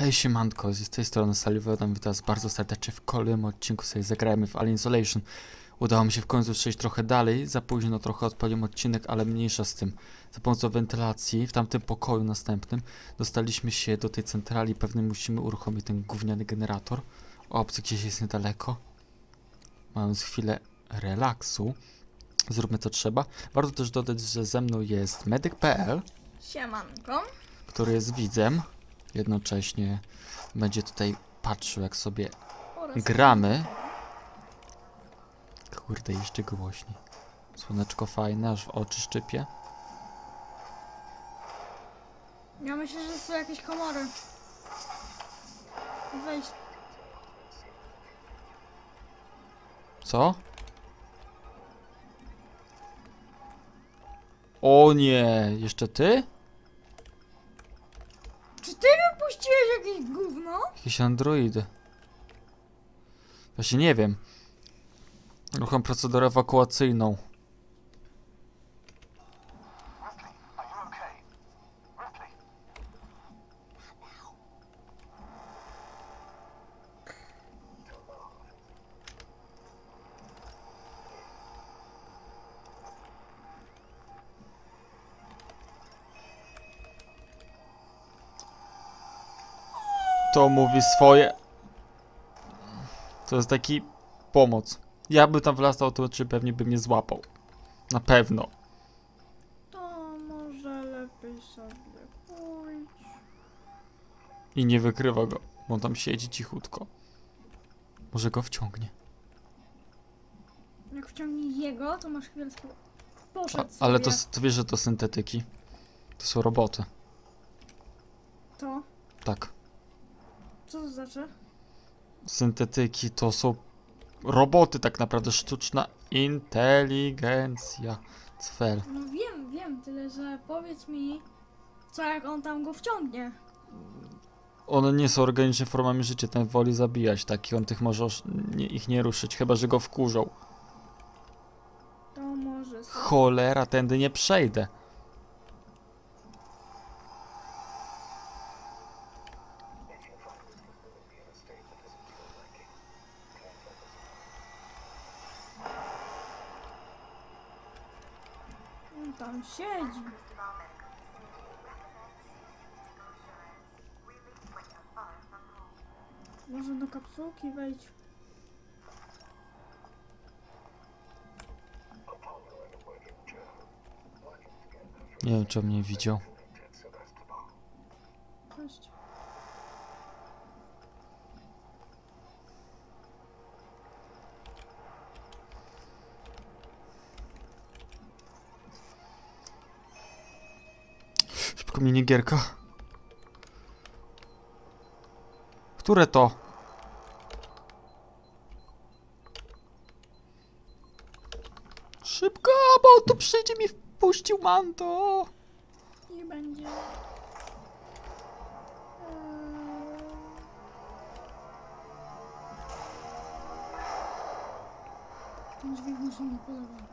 Hej siemanko, z tej strony Salivodam, witam was bardzo serdecznie w kolejnym odcinku sobie zagrajmy w Alien Isolation. Udało mi się w końcu przejść trochę dalej, za późno trochę odpaliłem odcinek, ale mniejsza z tym. Za pomocą wentylacji w tamtym pokoju następnym dostaliśmy się do tej centrali, pewnie musimy uruchomić ten gówniany generator. Obcy gdzieś jest niedaleko. Mając chwilę relaksu, zróbmy co trzeba. Warto też dodać, że ze mną jest medyk.pl, Siemanko. który jest widzem. Jednocześnie będzie tutaj patrzył, jak sobie gramy. Kurde, jeszcze głośniej. Słoneczko fajne, aż w oczy szczypie. Ja myślę, że są jakieś komory. Weź. Co? O nie, jeszcze ty? Ty wypuściłeś jakieś gówno? Jakiś android. Właśnie nie wiem. Rucham procedurę ewakuacyjną. Mówi swoje. To jest taki pomoc. Ja by tam wlastał, to czy pewnie by mnie złapał. Na pewno. To może lepiej sobie pójdź. I nie wykrywa go, bo on tam siedzi cichutko. Może go wciągnie. Jak wciągnij jego, to masz chwilę spokój. A, ale to, to wiesz, że to syntetyki. To są roboty. To? Tak. Co to znaczy? Syntetyki to są roboty, tak naprawdę sztuczna inteligencja. Cfel. No wiem, wiem, tyle że powiedz mi, co jak on tam go wciągnie. One nie są organiczne formami życia, ten woli zabijać takich, on tych może nie, ich nie ruszyć, chyba że go wkurzą. To może... Cholera, tędy nie przejdę. Nie wiem, czy mnie widział. Cześć. Szybko minigierka. Które to? Szybko, bo on tu przyjdzie mi wpuścił manto. I będzie. Eee, Ten dźwięk mi się nie podoba.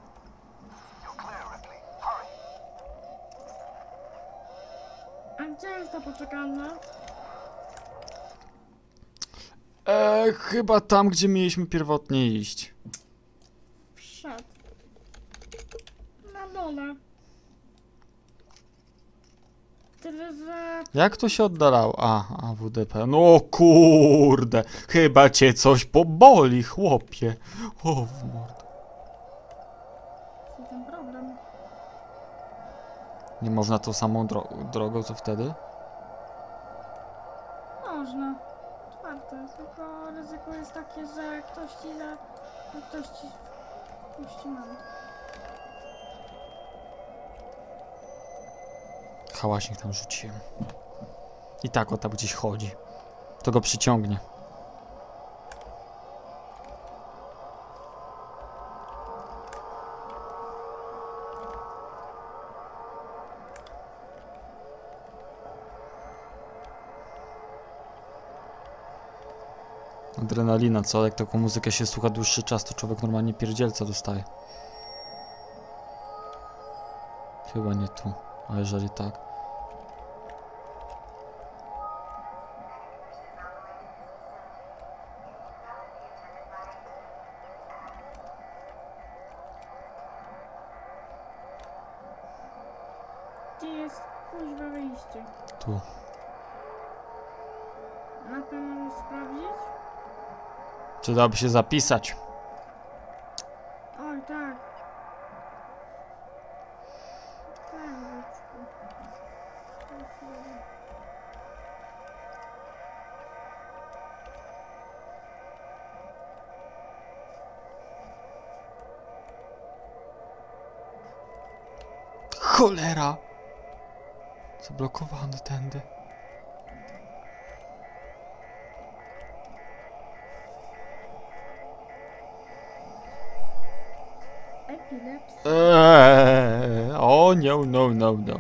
A gdzie jest ta poczekalna? E, chyba tam, gdzie mieliśmy pierwotnie iść. Wszedł. Na dole. Tyle, że... Jak to się oddalało? A, a WDP. No kurde, chyba cię coś poboli, chłopie. O, w mordę. Co ten problem? Nie można tą samą dro drogą, co wtedy? Można. Czwarte. Tylko ryzyko jest takie, że ktoś ci że Ktoś ci puści mam. Hałaśnik tam rzuciłem. I tak o tam gdzieś chodzi. To go przyciągnie. Adrenalina, co? Jak taką muzykę się słucha dłuższy czas, to człowiek normalnie pierdzielca dostaje. Chyba nie tu, a jeżeli tak. kuźwa wyjście? Tu. Na pewno możesz sprawdzić? Przydałoby się zapisać. Oj, tak. Cholera! Zablokowany tędy. Eee, o no, no, no, no.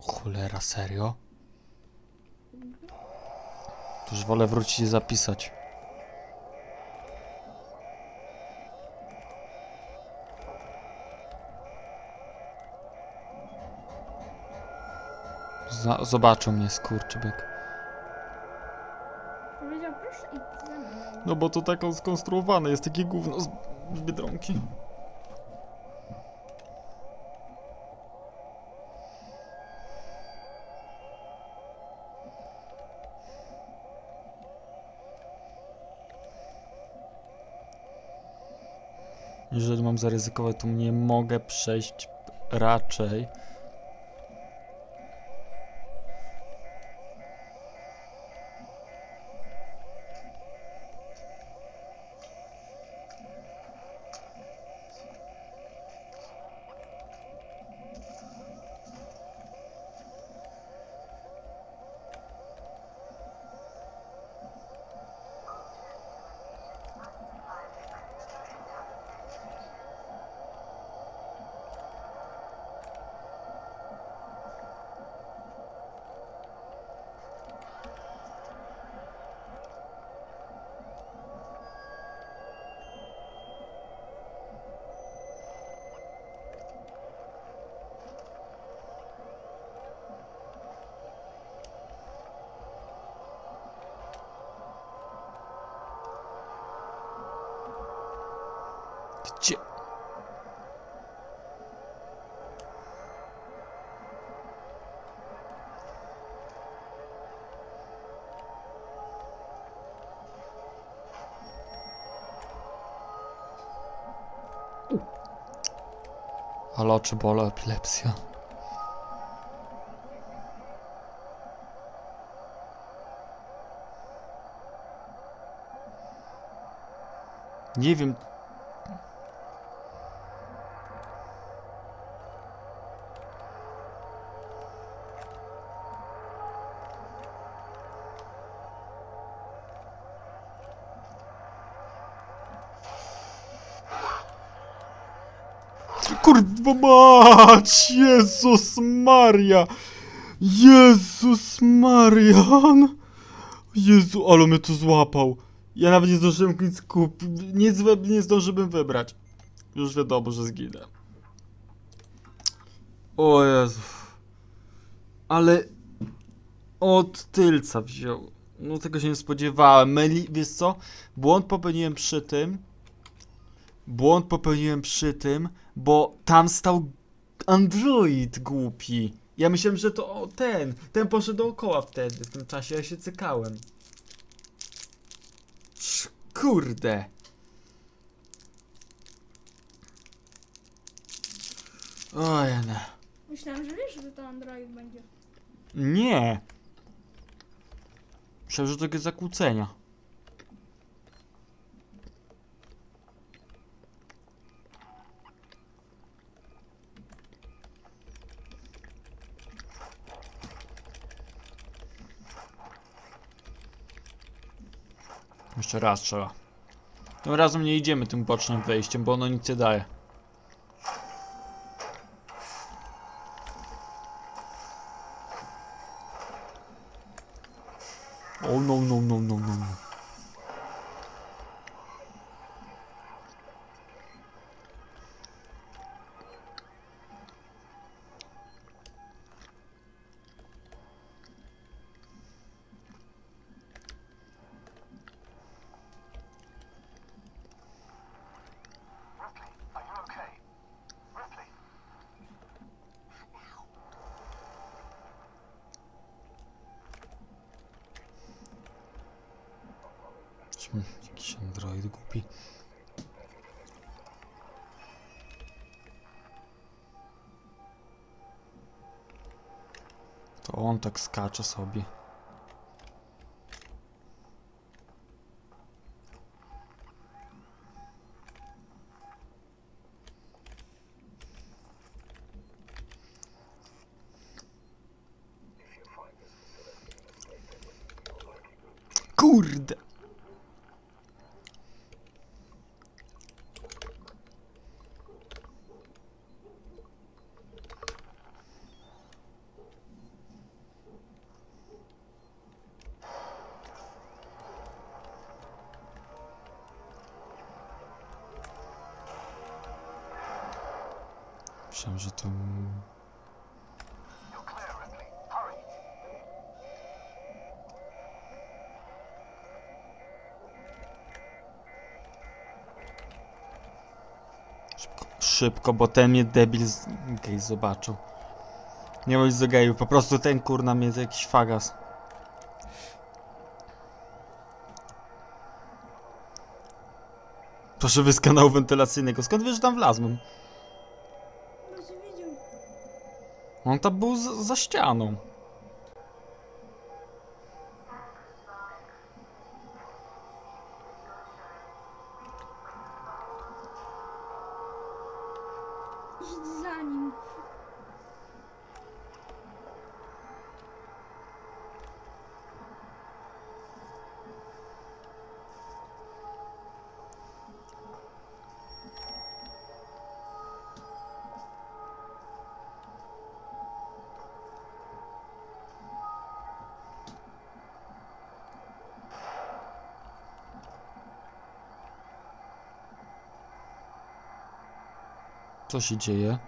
Cholera, serio? Już wolę wrócić i zapisać. Za zobaczył mnie skurczybyk. Powiedział, proszę idź ze mną. No bo to tak on skonstruowane jest takie gówno z, z Biedronki. Jeżeli mam zaryzykować, to nie mogę przejść raczej. Gdzie? Ale oczy bolą, epilepsja. Nie wiem, Kurwa mać! Jezus Maria! Jezus Marian! Jezu, ale mnie tu złapał. Ja nawet nie zdążyłem nic kupić. Nic we- nie zdążyłem wybrać. Już wiadomo, że zginę. O Jezu. Ale od tylca wziął. No tego się nie spodziewałem. Myli, wiesz co? Błąd popełniłem przy tym. Błąd popełniłem przy tym, bo tam stał android głupi. Ja myślałem, że to o, ten. Ten poszedł dookoła wtedy. W tym czasie ja się cykałem. Kurde. Ojej. Myślałem, że wiesz, że to Android będzie. Nie. Myślałem, że to jakieś zakłócenia. Jeszcze raz trzeba. Tym razem nie idziemy tym bocznym wejściem, bo ono nic nie daje. Jakiś android głupi. To on tak skacze sobie. Szybko, bo ten mnie debil z... gej zobaczył. Nie bądź z geju, po prostu ten kurna mnie to jakiś fagas. Proszę wy z kanału wentylacyjnego. Skąd wiesz, że tam wlazłem? On tam był za, za ścianą. Co się dzieje?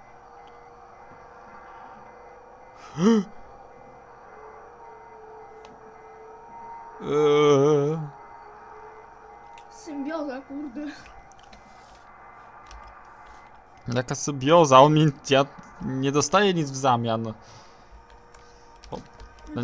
Eee. Symbioza, kurde. Jaka symbioza, on mi... ja nie dostaję nic w zamian. No-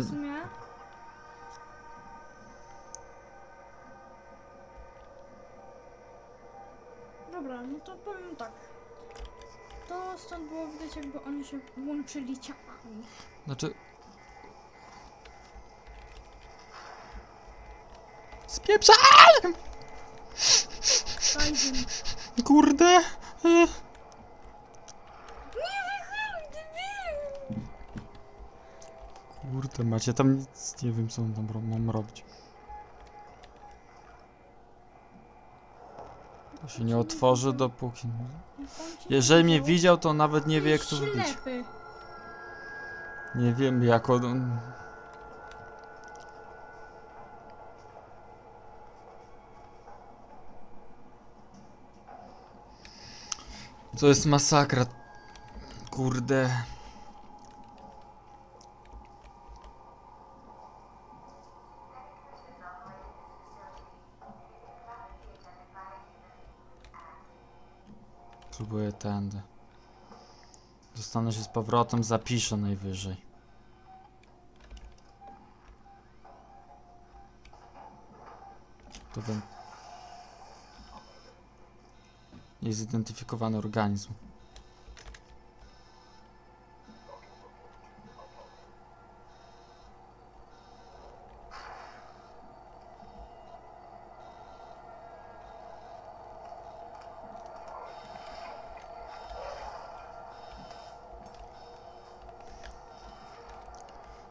Znaczy... Spieprzaj! Kaizen. Kurde! Kurde, macie tam nic, nie wiem co tam ro- mam robić. To się nie otworzy dopóki... Jeżeli mnie widział, to nawet nie wie jak to wybić. Nie wiem jak on... To jest masakra. Kurde. Próbuję tędy. Dostanę się z powrotem, zapiszę najwyżej. To ten... Niezidentyfikowany organizm.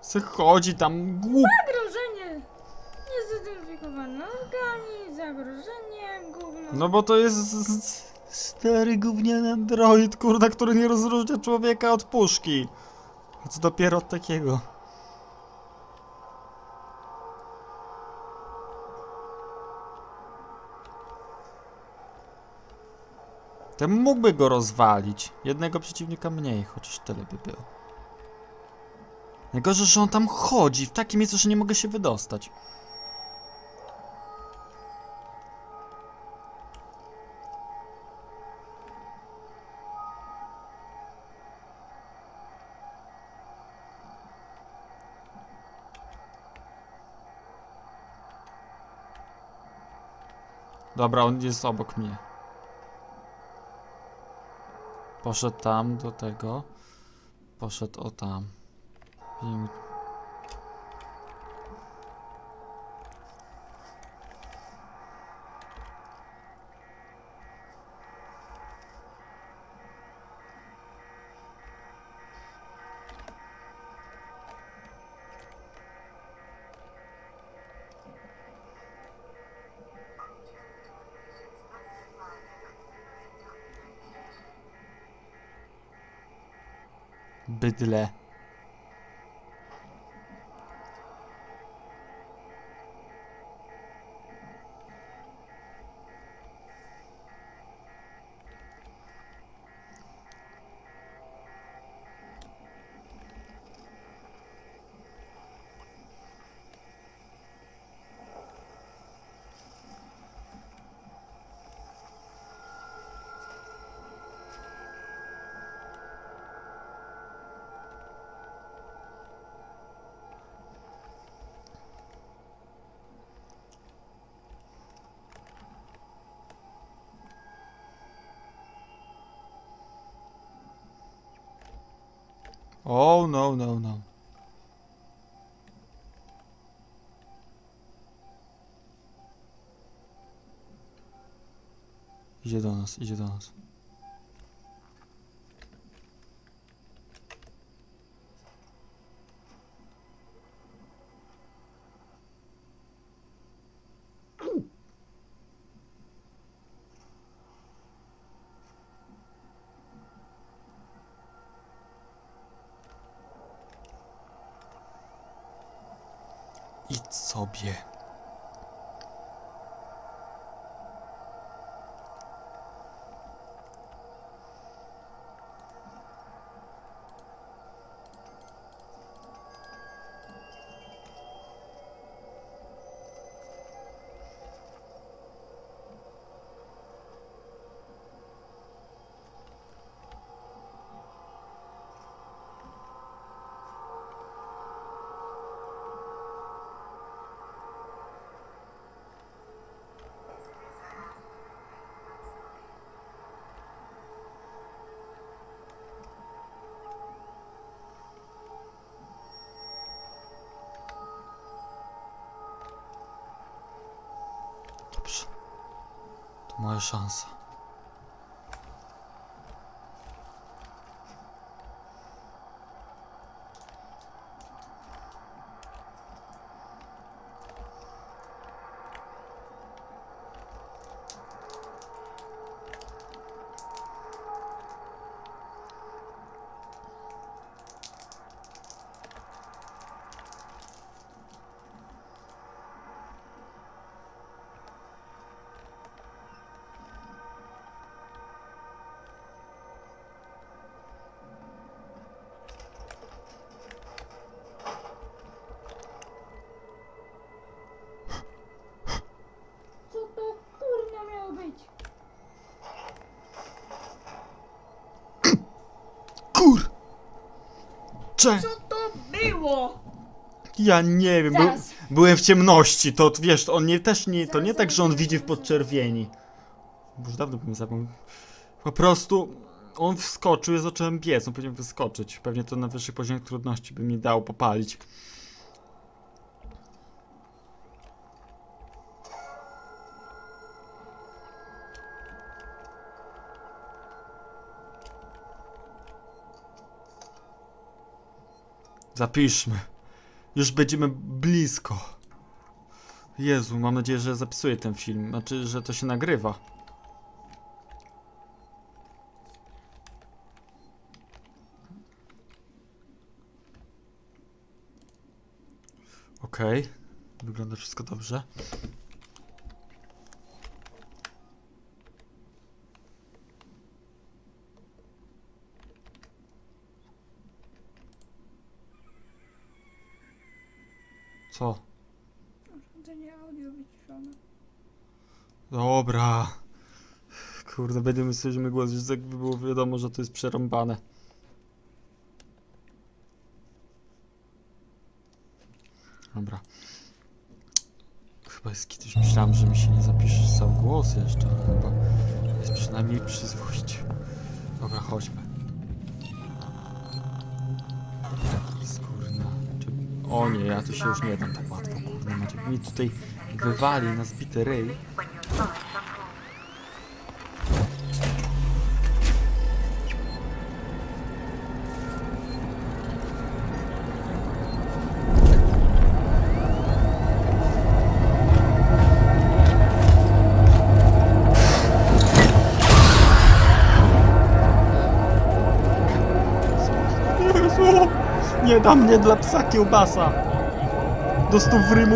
Se chodzi tam głup. Zagrożenie! Niezidentyfikowany organizm, zagrożenie, gówno. No bo to jest stary gówniany android, kurda, który nie rozróżnia człowieka od puszki. Co dopiero od takiego. Ten mógłby go rozwalić. Jednego przeciwnika mniej, chociaż tyle by było. Najgorzej, że on tam chodzi w takim miejscu, że nie mogę się wydostać. Dobra, on jest obok mnie. Poszedł tam do tego. Poszedł o tam. Wiem. Bydle. нас, иди до нас. To moja szansa. Co to kurna miało być? Kur! Co to było? Ja nie wiem, był, Zaraz. byłem w ciemności, to wiesz, on nie, też nie, to nie tak, że on widzi w podczerwieni. Już dawno bym zapomniał. Po prostu on wskoczył, ja zacząłem biec, on powinien wyskoczyć. Pewnie to na wyższych poziomach trudności by mi dało popalić. Zapiszmy. Już będziemy blisko. Jezu, mam nadzieję, że zapisuję ten film. Znaczy, że to się nagrywa. Okej. Wygląda wszystko dobrze. Co? Urządzenie audio wyciszone. Dobra. Kurde, będziemy słyszymy głos, już jakby było wiadomo, że to jest przerąbane. Dobra. chyba jest kiedyś myślałem, że mi się nie zapisze sam głos jeszcze, ale chyba jest przynajmniej przyzwość. Dobra, chodźmy. O nie, ja tu się już nie dam tak łatwo, kurna. Macie mi tutaj wywali na zbity ryj. Nie dam mnie dla psa kiełbasa! Dostał w ryj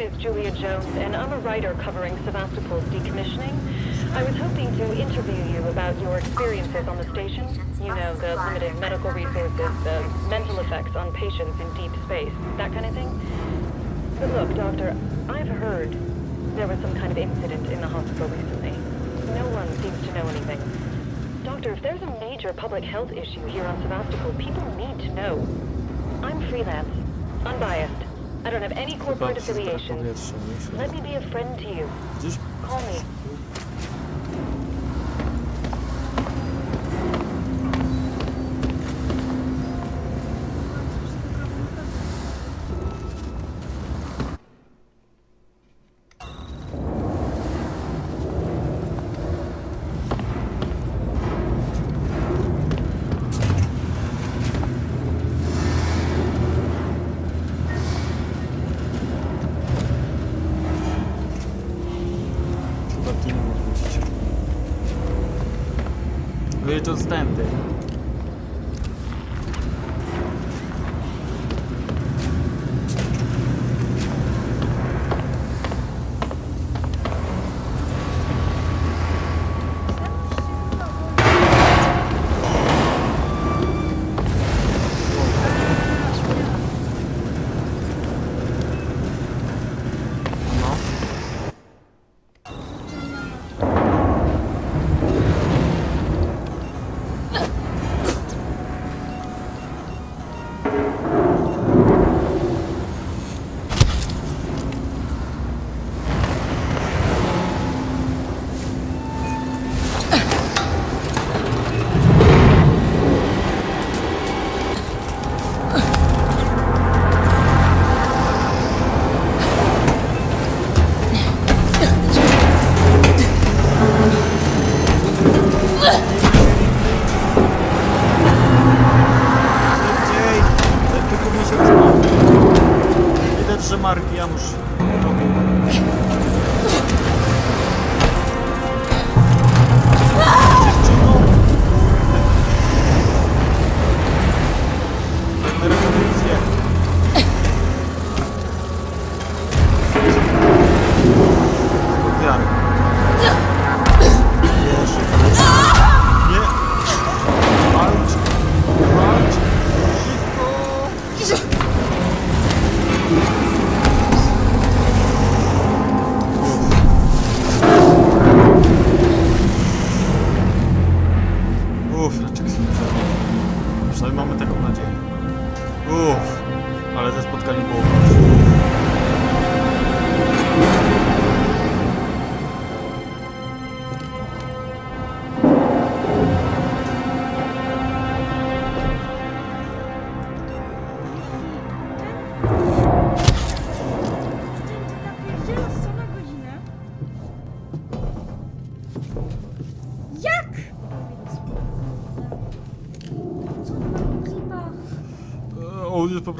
name is Julia Jones, and I'm a writer covering Sevastopol's decommissioning. I was hoping to interview you about your experiences on the station. You know, the limited medical resources, the mental effects on patients in deep space, that kind of thing. But look, Doctor, I've heard there was some kind of incident in the hospital recently. No one seems to know anything. Doctor, if there's a major public health issue here on Sevastopol, people need to know. I'm freelance, unbiased. I don't have any corporate Chyba czyste affiliations. powietrze, myślę. Let me be a friend to you. Call me. Wyjeżdżąc tędy.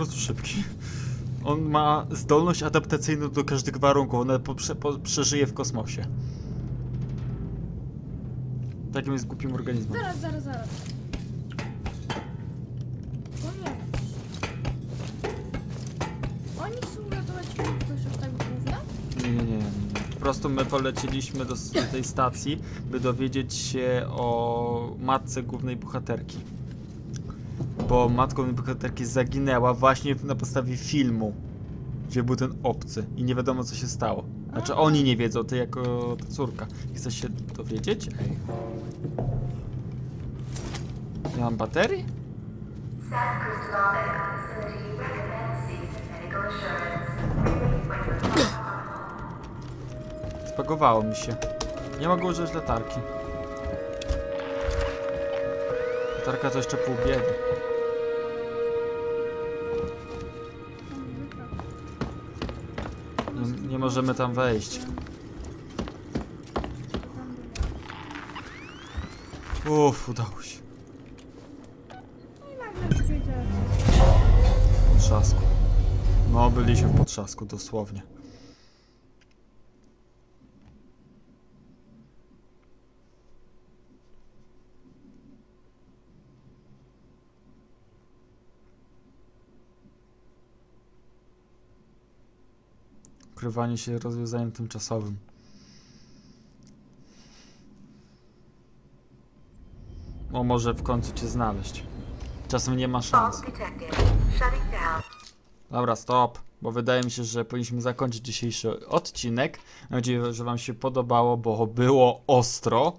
Prostu szybki. On ma zdolność adaptacyjną do każdych warunków. On po, prze, po, przeżyje w kosmosie. Takim jest głupim organizmem. Zaraz, zaraz, zaraz. Oni chcą uratować tak? Nie, nie, nie. Po prostu my poleciliśmy do tej stacji, by dowiedzieć się o matce głównej bohaterki. Bo matka głównej bohaterki zaginęła właśnie na podstawie filmu, gdzie był ten obcy i nie wiadomo co się stało. Znaczy oni nie wiedzą, ty jako ta córka. Chcesz się dowiedzieć? Ej. Nie mam baterii? Spagowało mi się. Nie mogę użyć latarki. Latarka to jeszcze pół biedy. Możemy tam wejść. Uff, udało się. Potrzasku. No, byliśmy w potrzasku, dosłownie. Ukrywanie się rozwiązaniem tymczasowym. O, może w końcu cię znaleźć. Czasem nie ma szans. Dobra, stop, bo wydaje mi się, że powinniśmy zakończyć dzisiejszy odcinek. Mam nadzieję, że Wam się podobało, bo było ostro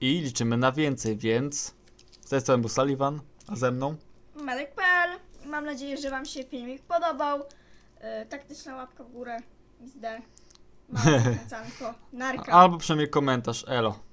i liczymy na więcej, więc z tej strony był Sullivan, a ze mną Medek.pl Mam nadzieję, że Wam się filmik podobał. E, taktyczna łapka w górę. XD. Zachęcanko. Narka. albo przynajmniej komentarz, elo.